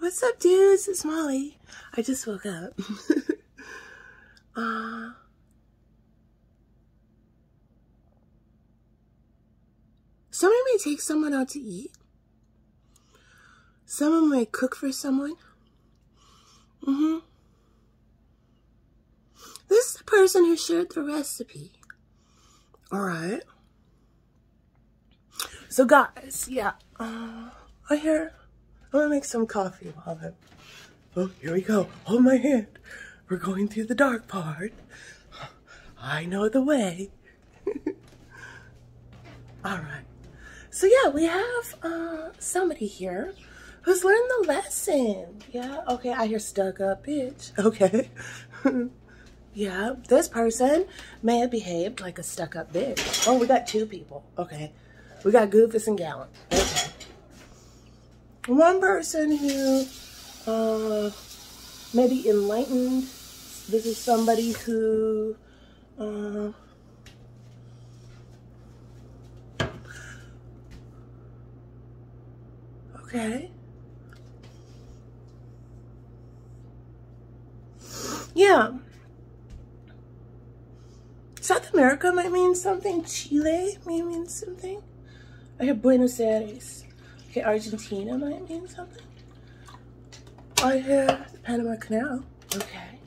What's up, dudes? It's Molly. I just woke up. uh, somebody may take someone out to eat. Someone may cook for someone. Mm-hmm. This is the person who shared the recipe. All right. So guys, yeah, uh, I hear, I'm gonna make some coffee while I'm, oh, here we go. Hold my hand. We're going through the dark part. I know the way. All right. So yeah, we have uh, somebody here who's learned the lesson. Yeah, okay, I hear stuck up bitch. Okay. yeah, this person may have behaved like a stuck up bitch. Oh, we got two people. Okay. We got Goofus and Gallant. Okay. One person who uh, maybe enlightened. This is somebody who uh, okay. Yeah. South America might mean something. Chile may mean something. I have Buenos Aires. Okay, Argentina might mean something. I have the Panama Canal. Okay.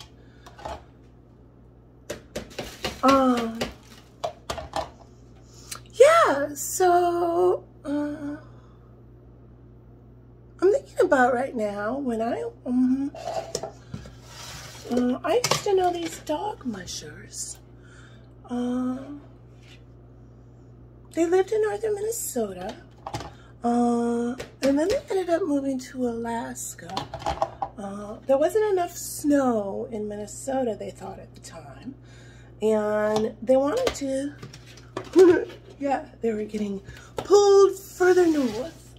Um. Yeah, so uh, I'm thinking about right now when I um, I used to know these dog mushers. Um. They lived in northern Minnesota. Uh, and then they ended up moving to Alaska. Uh, there wasn't enough snow in Minnesota, they thought at the time. And they wanted to, yeah, they were getting pulled further north.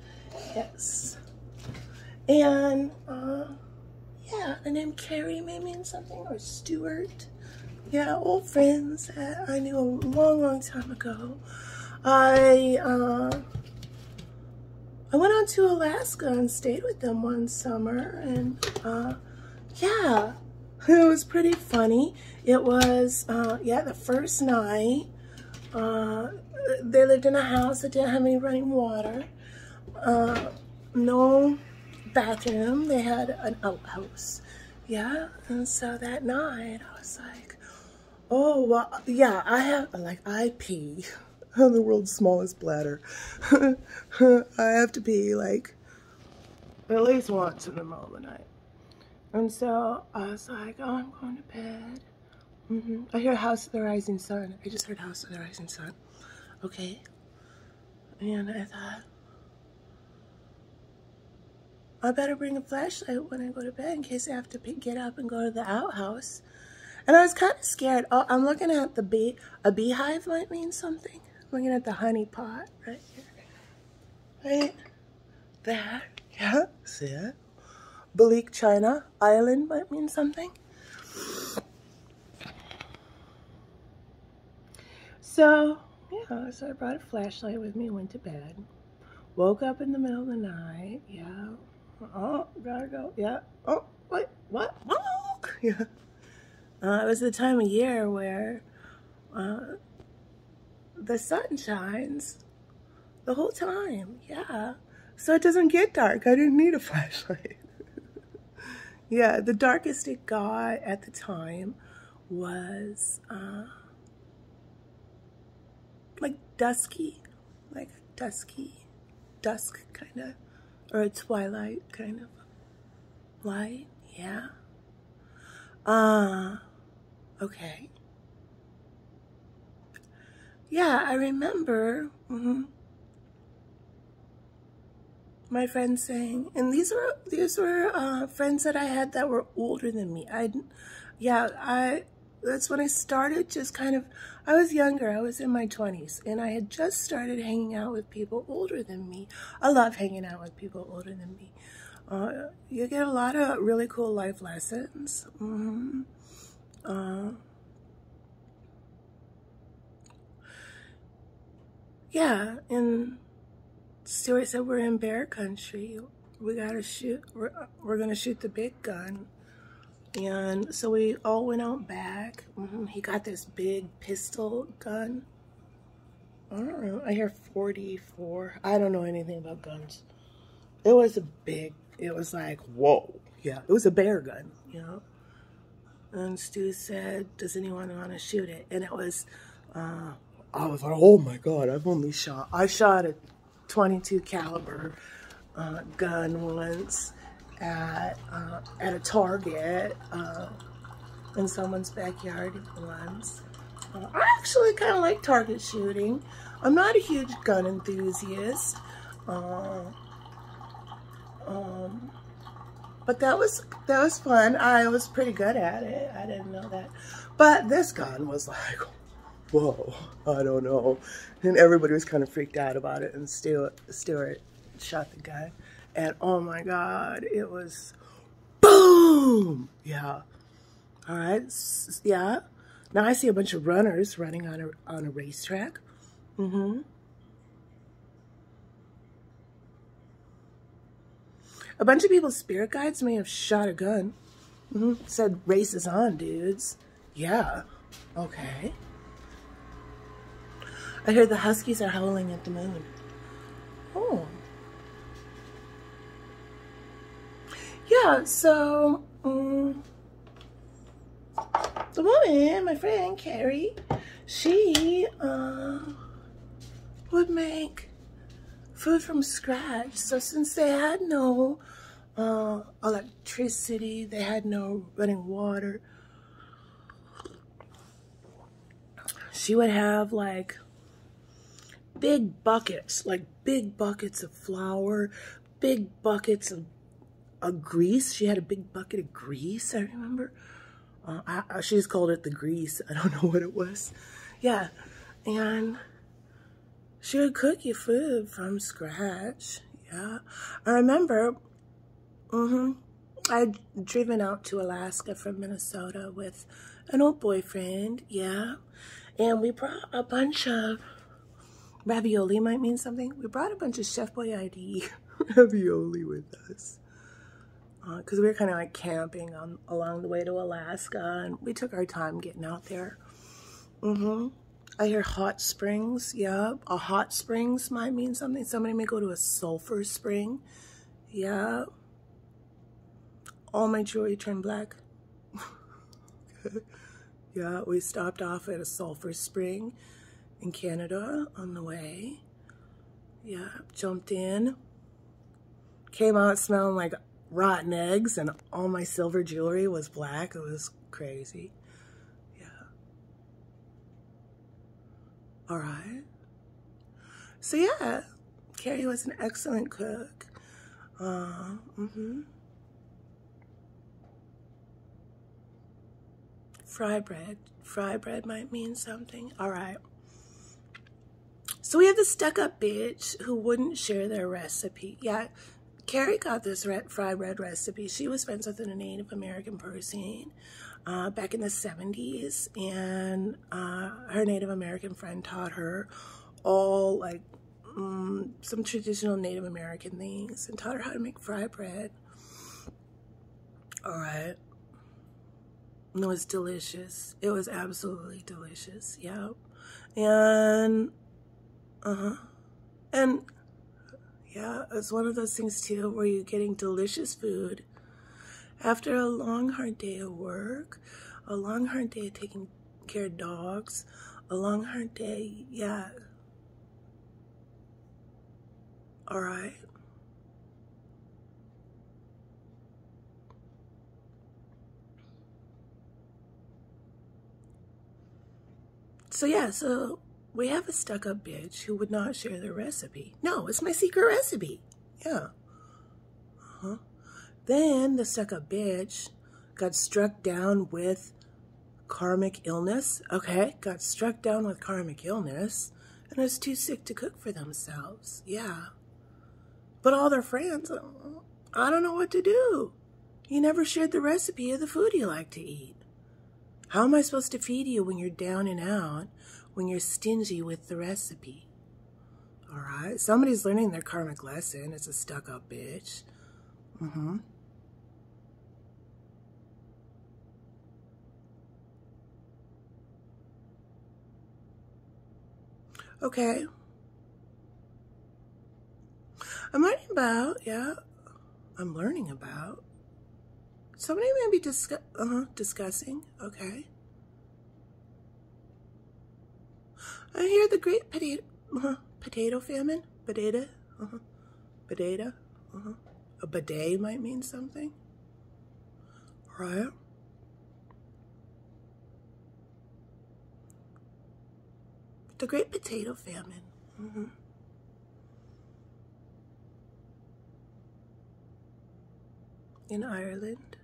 Yes. And, uh, yeah, the name Carrie may mean something, or Stuart. Yeah, old friends that I knew a long, long time ago. I uh, I went on to Alaska and stayed with them one summer, and uh, yeah, it was pretty funny. It was uh, yeah the first night. Uh, they lived in a house that didn't have any running water, uh, no bathroom. They had an outhouse, yeah. And so that night, I was like, oh well, yeah, I have like I pee The world's smallest bladder. I have to pee like at least once in the middle of the night. And so I was like, oh, I'm going to bed. Mm -hmm. I hear House of the Rising Sun. I just heard House of the Rising Sun. Okay. And I thought, I better bring a flashlight when I go to bed in case I have to get up and go to the outhouse. And I was kind of scared. Oh, I'm looking at the bee. A beehive might mean something looking at the honey pot right here. Right there. Yeah, see it? Balik, China island might mean something. So, yeah, so I brought a flashlight with me, went to bed. Woke up in the middle of the night. Yeah. Oh, gotta go. Yeah. Oh, wait, what? Oh, yeah. Uh, it was the time of year where uh, the sun shines the whole time. Yeah. So it doesn't get dark. I didn't need a flashlight. yeah, the darkest it got at the time was uh, like dusky, like dusky, dusk kind of, or a twilight kind of light. Yeah. Uh, okay yeah, I remember mm -hmm, my friends saying, and these were these were uh, friends that I had that were older than me. I, yeah, I that's when I started just kind of, I was younger, I was in my 20s, and I had just started hanging out with people older than me. I love hanging out with people older than me. Uh, you get a lot of really cool life lessons. Mm -hmm. uh, yeah, and Stuart said we're in bear country. we gotta shoot, we're, we're gonna shoot the big gun. And so we all went out back. Mm -hmm. He got this big pistol gun. I don't know. I hear 44. I don't know anything about guns. It was a big, it was like, whoa. Yeah, it was a bear gun, you know. And Stu said, does anyone want to shoot it? And it was, uh, I was like, oh my God, I've only shot, I shot a 22 caliber uh, gun once at, uh, at a Target uh, in someone's backyard once. Uh, I actually kind of like target shooting. I'm not a huge gun enthusiast. Uh, um, but that was that was fun. I was pretty good at it. I didn't know that. But this gun was like, whoa, I don't know. And everybody was kind of freaked out about it. And Stuart shot the guy. And oh my God, it was boom. Yeah. All right. Yeah. Now I see a bunch of runners running on a, on a racetrack. Mm-hmm. A bunch of people's spirit guides may have shot a gun. Mm -hmm. Said, race is on, dudes. Yeah. Okay. I hear the huskies are howling at the moon. Oh. Yeah, so, um, the woman, my friend, Carrie, she, uh, would make food from scratch. So since they had no uh, electricity, they had no running water, she would have like big buckets, like big buckets of flour, big buckets of, of grease. She had a big bucket of grease, I remember. Uh, I, she just called it the grease. I don't know what it was. Yeah, and she would cook you food from scratch. Yeah. I remember, mm-hmm, I'd driven out to Alaska from Minnesota with an old boyfriend. Yeah. And we brought a bunch of ravioli might mean something. We brought a bunch of Chef Boyardee ravioli with us. Because uh, we were kind of like camping on along the way to Alaska, and we took our time getting out there. Mm-hmm. I hear hot springs. Yeah, a hot springs might mean something. Somebody may go to a sulfur spring. Yeah. All my jewelry turned black. Yeah, we stopped off at a sulfur spring in Canada on the way. Yeah, jumped in. Came out smelling like rotten eggs and all my silver jewelry was black. It was crazy. Yeah. All right. So yeah, Carrie was an excellent cook. Uh, mm-hmm. Fry bread. Fry bread might mean something. All right. So we have the stuck-up bitch who wouldn't share their recipe. Yeah, Carrie got this fry bread recipe. She was friends with a Native American person uh, back in the 70s, and uh, her Native American friend taught her all like um, some traditional Native American things and taught her how to make fry bread. All right. It was delicious. It was absolutely delicious. Yep. And, uh-huh. And, yeah, it's one of those things, too, where you're getting delicious food after a long, hard day of work, a long, hard day of taking care of dogs, a long, hard day, yeah. All right. So yeah, so we have a stuck-up bitch who would not share their recipe. No, it's my secret recipe. Yeah. Uh-huh. Then the stuck-up bitch got struck down with karmic illness. Okay, got struck down with karmic illness and was too sick to cook for themselves. Yeah. But all their friends, I don't know what to do. You never shared the recipe of the food you like to eat. How am I supposed to feed you when you're down and out, when you're stingy with the recipe? All right, somebody's learning their karmic lesson. It's a stuck-up bitch. Mm-hmm. Okay. I'm learning about, yeah, I'm learning about. Somebody may be discuss, uh -huh, discussing, okay. I hear the great potato, uh potato famine, potato, uh -huh, potato, uh -huh. A bidet might mean something, right? The Great Potato Famine. Mm -hmm. In Ireland.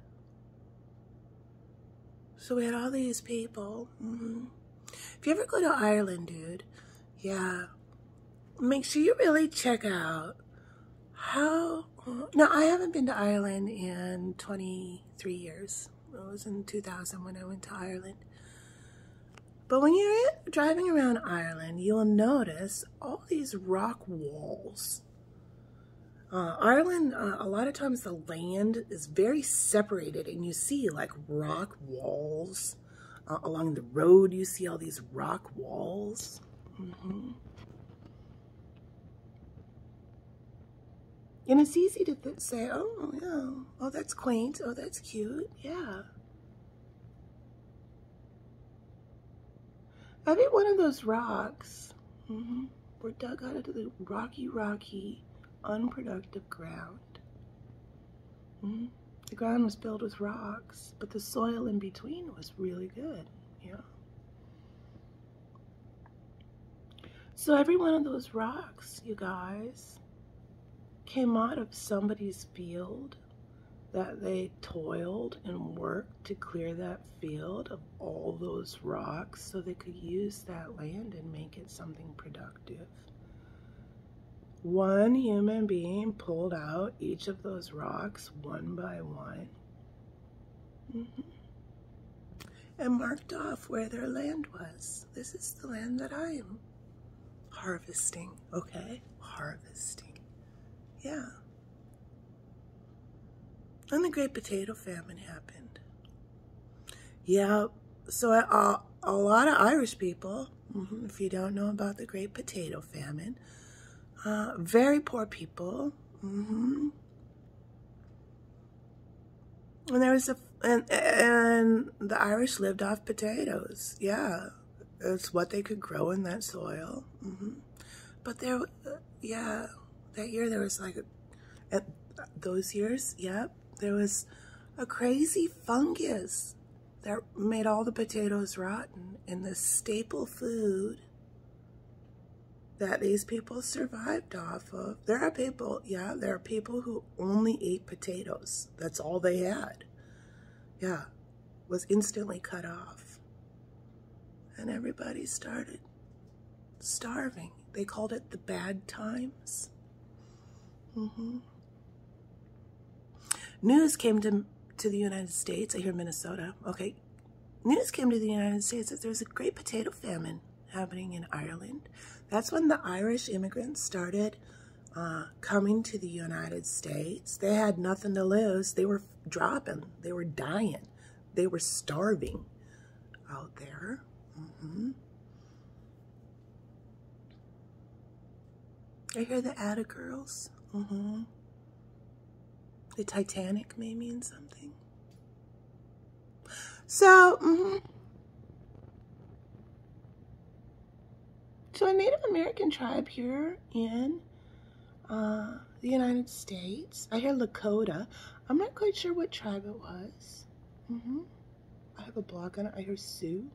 So we had all these people. Mm -hmm. If you ever go to Ireland, dude, yeah, make sure you really check out how. Now, I haven't been to Ireland in 23 years. It was in 2000 when I went to Ireland. But when you're driving around Ireland, you'll notice all these rock walls. Uh, Ireland, uh, a lot of times the land is very separated and you see like rock walls. Uh, along the road, you see all these rock walls. Mm -hmm. And it's easy to say, oh, yeah, oh, that's quaint, oh, that's cute, yeah. Every one of those rocks mm -hmm, were dug out of the rocky, rocky, unproductive ground. Mm -hmm. The ground was filled with rocks, but the soil in between was really good. Yeah. So every one of those rocks, you guys, came out of somebody's field that they toiled and worked to clear that field of all those rocks so they could use that land and make it something productive. One human being pulled out each of those rocks one by one mm -hmm. and marked off where their land was. This is the land that I am harvesting, okay? Harvesting. Yeah. And the Great Potato Famine happened. Yeah, so a, a lot of Irish people, mm -hmm, if you don't know about the Great Potato Famine, uh, very poor people. Mm -hmm. And there was a, and, and the Irish lived off potatoes. Yeah, it's what they could grow in that soil. Mm -hmm. But there, uh, yeah, that year there was like, a, at those years, yep, there was a crazy fungus that made all the potatoes rotten and the staple food that these people survived off of. There are people, yeah, there are people who only ate potatoes. That's all they had. Yeah, was instantly cut off. And everybody started starving. They called it the bad times. Mm-hmm. News came to, to the United States. I hear Minnesota. Okay. News came to the United States that there's a great potato famine happening in Ireland. That's when the Irish immigrants started uh, coming to the United States. They had nothing to lose. They were dropping. They were dying. They were starving out there. Mm -hmm. I hear the Atta girls. Mm -hmm. The Titanic may mean something. So, mm -hmm. So a Native American tribe here in uh, the United States. I hear Lakota. I'm not quite sure what tribe it was. Mm -hmm. I have a blog on it. I hear Sioux.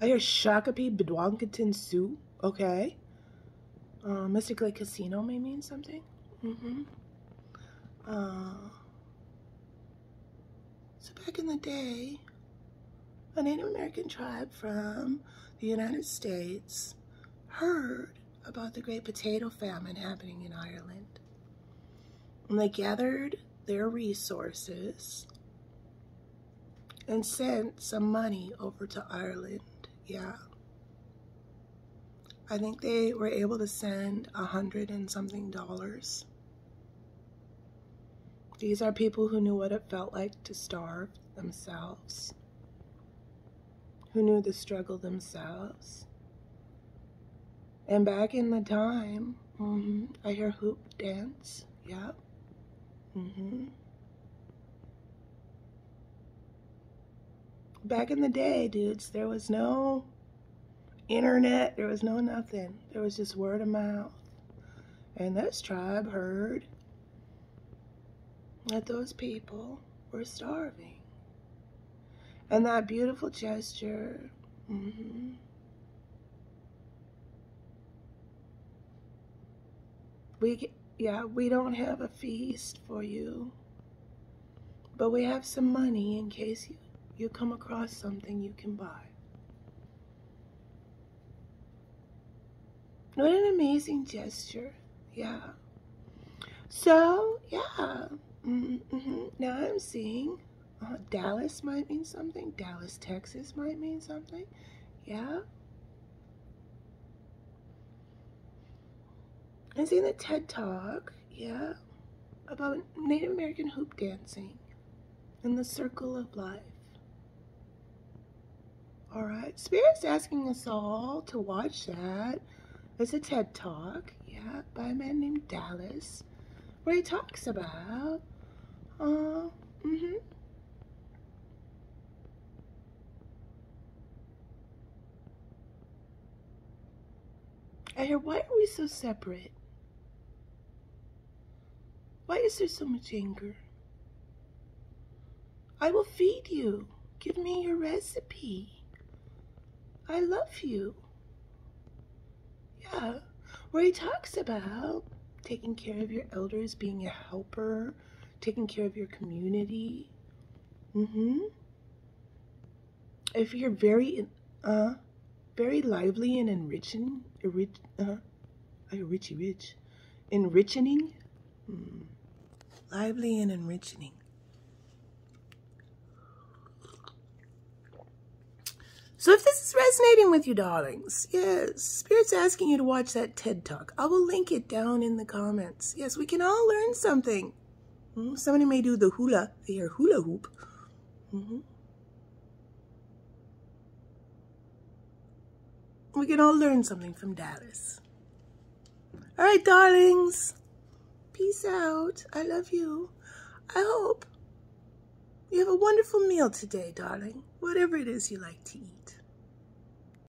I hear Shakopee Mdewakanton Sioux. Okay. Uh, Mystic Lake Casino may mean something. Mm-hmm. Uh, so back in the day, a Native American tribe from the United States heard about the Great Potato Famine happening in Ireland. And they gathered their resources and sent some money over to Ireland. Yeah. I think they were able to send a hundred and something dollars. These are people who knew what it felt like to starve themselves, who knew the struggle themselves. And back in the time, mm -hmm, I hear hoop dance. Yep. Mm -hmm. Back in the day, dudes, there was no internet, there was no nothing. There was just word of mouth. And this tribe heard that those people were starving. And that beautiful gesture, mm -hmm, we, yeah, we don't have a feast for you, but we have some money in case you, you come across something you can buy. What an amazing gesture. Yeah. So, yeah. Mm -hmm. Now I'm seeing uh, Dallas might mean something. Dallas, Texas might mean something. Yeah. I'm seeing the TED Talk. Yeah. About Native American hoop dancing in the circle of life. All right. Spirit's asking us all to watch that. There's a TED Talk, yeah, by a man named Dallas, where he talks about, uh, mm-hmm, I hear, why are we so separate? Why is there so much anger? I will feed you. Give me your recipe. I love you yeah, where he talks about taking care of your elders, being a helper, taking care of your community. Mm-hmm. If you're very, uh, very lively and enriching, enrich, uh, richy rich, enriching, mm. lively and enriching. So if this is resonating with you, darlings, yes, Spirit's asking you to watch that TED Talk. I will link it down in the comments. Yes, we can all learn something. Hmm, somebody may do the hula, their hula hoop. Mm -hmm. We can all learn something from Dallas. All right, darlings. Peace out. I love you. I hope you have a wonderful meal today, darling. Whatever it is you like to eat.